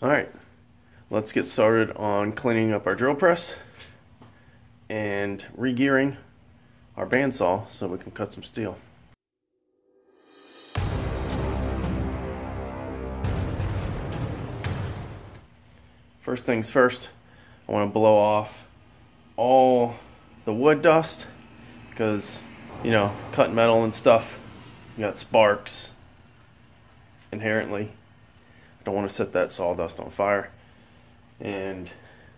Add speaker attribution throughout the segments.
Speaker 1: Alright, let's get started on cleaning up our drill press and regearing our bandsaw so we can cut some steel. First things first, I want to blow off all the wood dust because, you know, cutting metal and stuff, you got sparks inherently. I don't want to set that sawdust on fire. And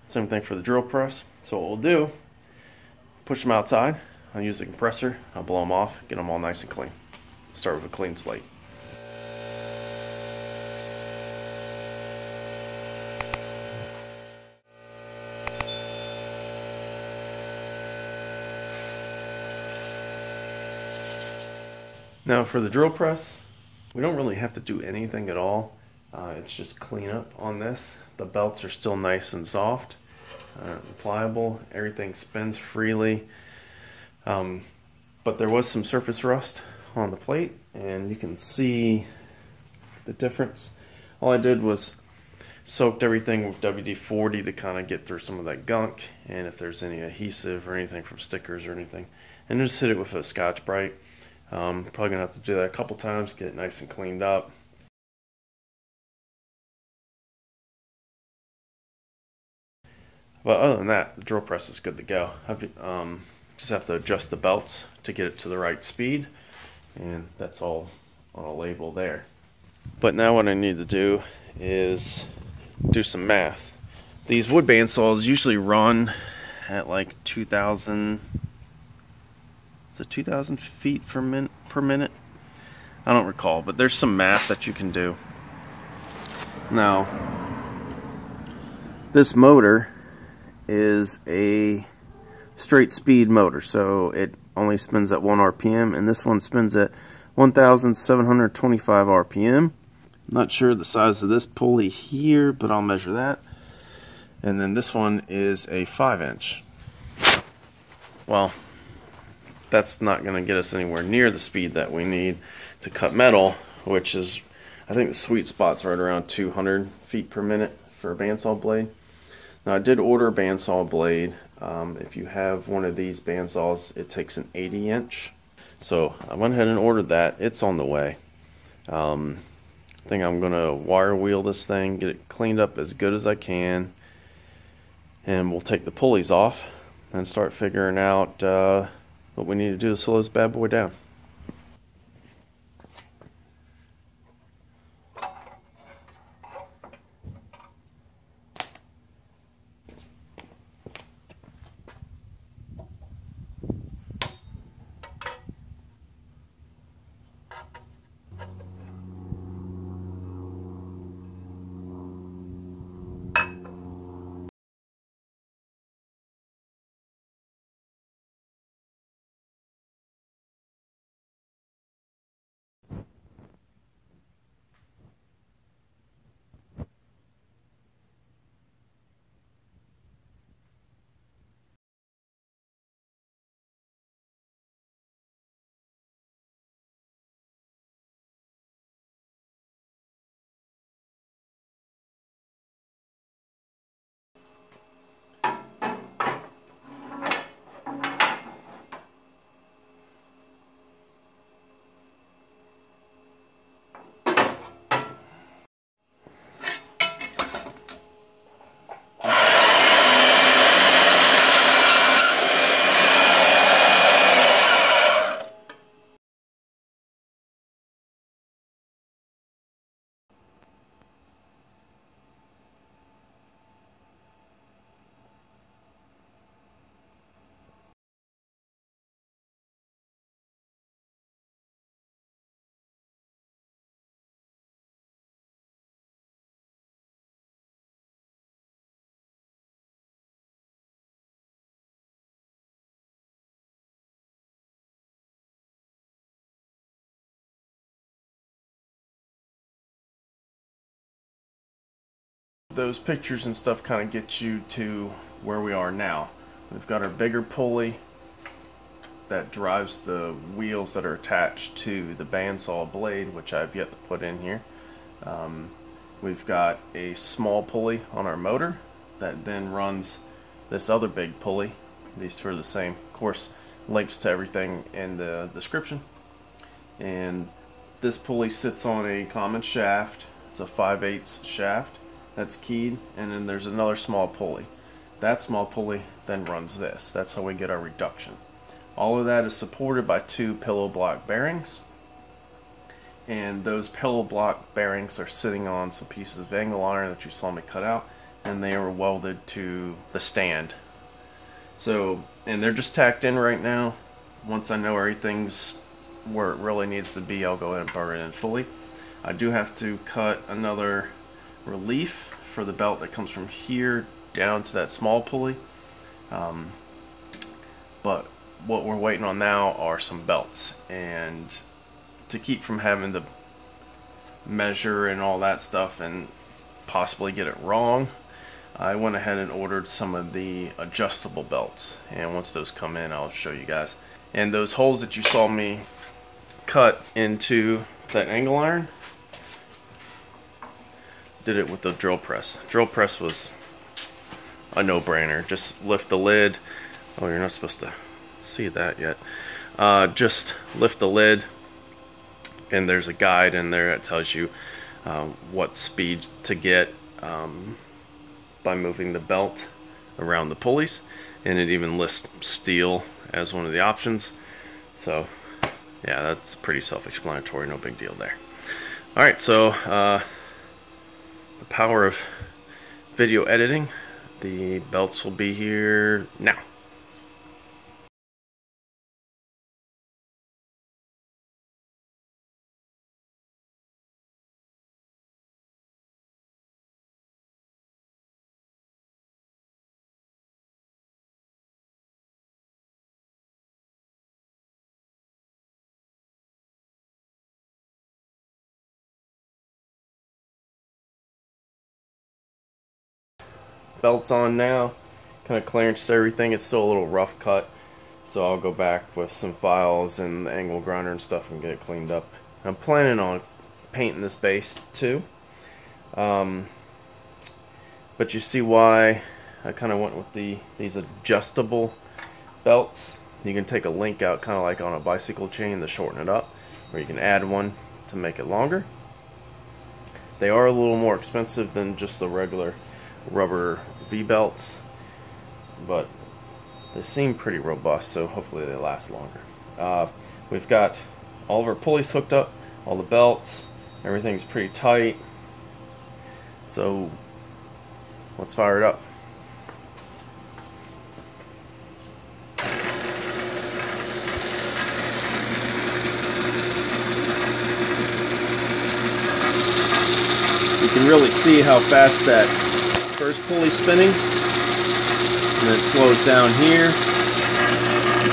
Speaker 1: same thing for the drill press. So what we'll do, push them outside. I'll use the compressor. I'll blow them off, get them all nice and clean. Start with a clean slate. Now for the drill press, we don't really have to do anything at all. Uh, it's just clean up on this. The belts are still nice and soft, uh, pliable. Everything spins freely. Um, but there was some surface rust on the plate, and you can see the difference. All I did was soaked everything with WD-40 to kind of get through some of that gunk, and if there's any adhesive or anything from stickers or anything, and just hit it with a Scotch-Brite. Um, probably gonna have to do that a couple times, get it nice and cleaned up. But other than that, the drill press is good to go. I've, um, just have to adjust the belts to get it to the right speed, and that's all on a label there. But now what I need to do is do some math. These wood bandsaws usually run at like 2,000 is it 2,000 feet per, min per minute? I don't recall, but there's some math that you can do. Now, this motor is a straight speed motor, so it only spins at 1 RPM, and this one spins at 1,725 RPM. Not sure the size of this pulley here, but I'll measure that. And then this one is a 5 inch. Well, that's not going to get us anywhere near the speed that we need to cut metal, which is, I think the sweet spot's right around 200 feet per minute for a bandsaw blade. Now I did order a bandsaw blade. Um, if you have one of these bandsaws, it takes an 80 inch. So I went ahead and ordered that. It's on the way. Um, I think I'm going to wire wheel this thing, get it cleaned up as good as I can, and we'll take the pulleys off and start figuring out uh, what we need to do to slow this bad boy down. Those pictures and stuff kind of get you to where we are now. We've got our bigger pulley that drives the wheels that are attached to the bandsaw blade, which I've yet to put in here. Um, We've got a small pulley on our motor that then runs this other big pulley. These two are the same. Of course, links to everything in the description. And this pulley sits on a common shaft. It's a 5 8 shaft that's keyed. And then there's another small pulley. That small pulley then runs this. That's how we get our reduction. All of that is supported by two pillow block bearings and those pillow block bearings are sitting on some pieces of angle iron that you saw me cut out and they are welded to the stand so and they're just tacked in right now once I know everything's where it really needs to be I'll go ahead and burn it in fully I do have to cut another relief for the belt that comes from here down to that small pulley um, but what we're waiting on now are some belts and to keep from having to measure and all that stuff and possibly get it wrong, I went ahead and ordered some of the adjustable belts. And once those come in, I'll show you guys. And those holes that you saw me cut into that angle iron, did it with the drill press. Drill press was a no-brainer. Just lift the lid. Oh, you're not supposed to see that yet. Uh, just lift the lid, and there's a guide in there that tells you um, what speed to get um, by moving the belt around the pulleys and it even lists steel as one of the options so yeah that's pretty self-explanatory no big deal there alright so uh, the power of video editing. The belts will be here now belts on now. Kind of clearance everything. It's still a little rough cut. So I'll go back with some files and the angle grinder and stuff and get it cleaned up. I'm planning on painting this base too. Um, but you see why I kind of went with the these adjustable belts. You can take a link out kind of like on a bicycle chain to shorten it up. Or you can add one to make it longer. They are a little more expensive than just the regular rubber V-belts, but they seem pretty robust, so hopefully they last longer. Uh, we've got all of our pulleys hooked up, all the belts, everything's pretty tight. So let's fire it up. You can really see how fast that First pulley spinning, and then it slows down here.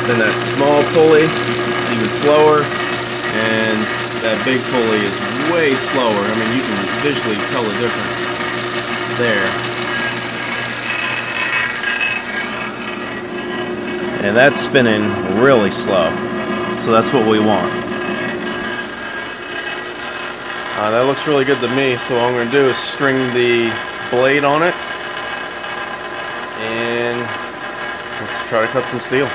Speaker 1: Then that small pulley is even slower, and that big pulley is way slower. I mean, you can visually tell the difference there. And that's spinning really slow. So that's what we want. Uh, that looks really good to me, so what I'm going to do is string the blade on it. And let's try to cut some steel.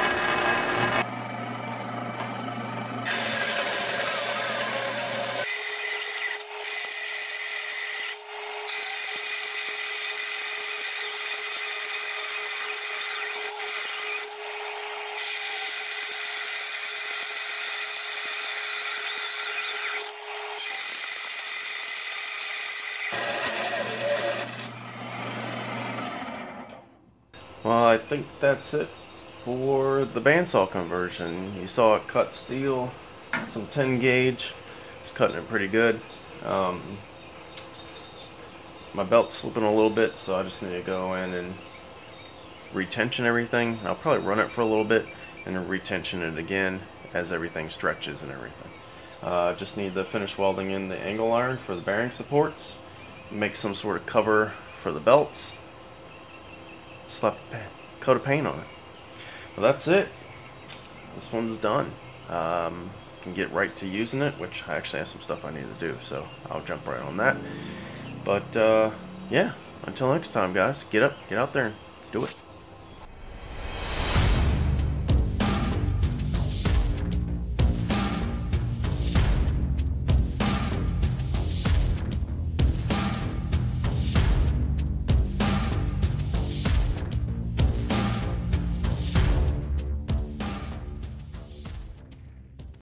Speaker 1: Well, I think that's it for the bandsaw conversion. You saw it cut steel, some 10 gauge. It's cutting it pretty good. Um, my belt's slipping a little bit, so I just need to go in and retension everything. I'll probably run it for a little bit and then retension it again as everything stretches and everything. Uh, just need to finish welding in the angle iron for the bearing supports. Make some sort of cover for the belts slap coat of paint on it. Well, that's it. This one's done. Um, can get right to using it, which I actually have some stuff I need to do, so I'll jump right on that. But uh, yeah, until next time, guys, get up, get out there, and do it.